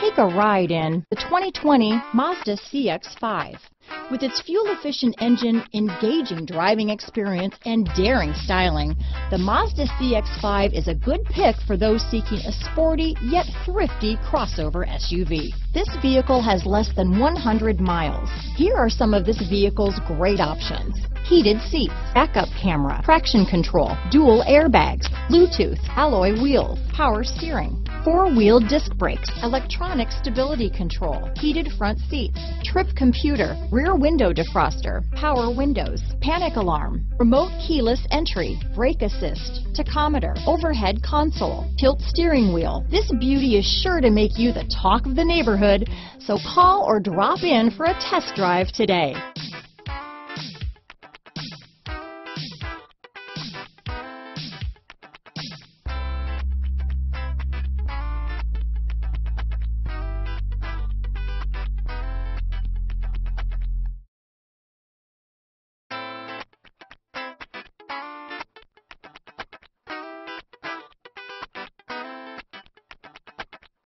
Take a ride in the 2020 Mazda CX-5. With its fuel-efficient engine, engaging driving experience, and daring styling, the Mazda CX-5 is a good pick for those seeking a sporty yet thrifty crossover SUV. This vehicle has less than 100 miles. Here are some of this vehicle's great options. Heated seats, backup camera, traction control, dual airbags, Bluetooth, alloy wheels, power steering, four-wheel disc brakes, electronic stability control, heated front seats, trip computer, rear window defroster, power windows, panic alarm, remote keyless entry, brake assist, tachometer, overhead console, tilt steering wheel. This beauty is sure to make you the talk of the neighborhood, so call or drop in for a test drive today.